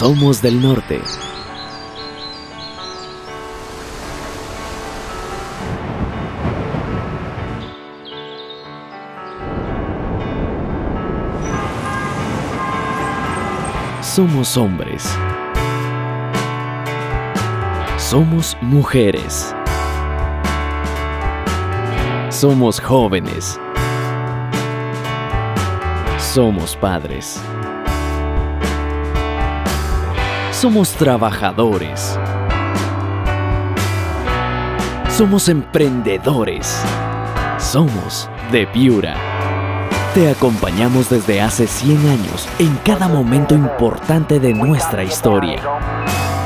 Somos del norte. Somos hombres. Somos mujeres. Somos jóvenes. Somos padres. Somos trabajadores. Somos emprendedores. Somos de Piura. Te acompañamos desde hace 100 años en cada momento importante de nuestra historia.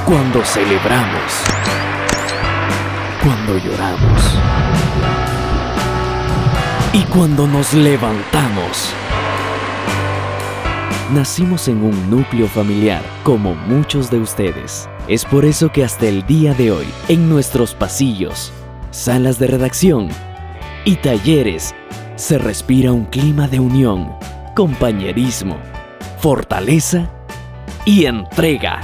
Cuando celebramos. Cuando lloramos. Y cuando nos levantamos. Nacimos en un núcleo familiar, como muchos de ustedes. Es por eso que hasta el día de hoy, en nuestros pasillos, salas de redacción y talleres, se respira un clima de unión, compañerismo, fortaleza y entrega.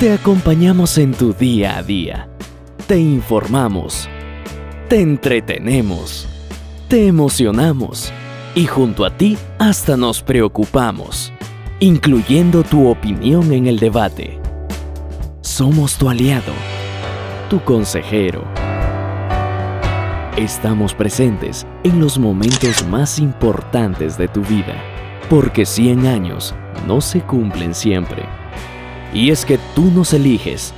Te acompañamos en tu día a día. Te informamos. Te entretenemos. Te emocionamos. Y junto a ti hasta nos preocupamos, incluyendo tu opinión en el debate. Somos tu aliado, tu consejero. Estamos presentes en los momentos más importantes de tu vida, porque 100 años no se cumplen siempre. Y es que tú nos eliges.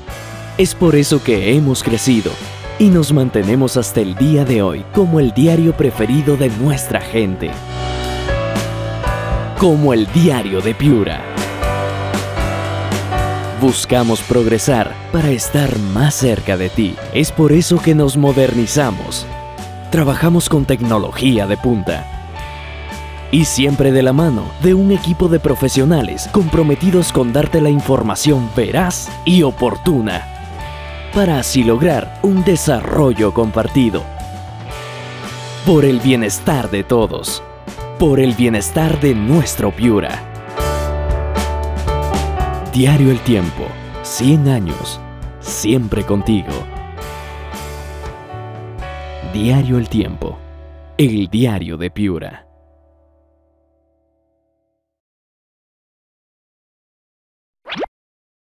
Es por eso que hemos crecido y nos mantenemos hasta el día de hoy como el diario preferido de nuestra gente. Como el diario de Piura. Buscamos progresar para estar más cerca de ti. Es por eso que nos modernizamos. Trabajamos con tecnología de punta. Y siempre de la mano de un equipo de profesionales comprometidos con darte la información veraz y oportuna para así lograr un desarrollo compartido. Por el bienestar de todos. Por el bienestar de nuestro Piura. Diario El Tiempo. 100 años. Siempre contigo. Diario El Tiempo. El diario de Piura.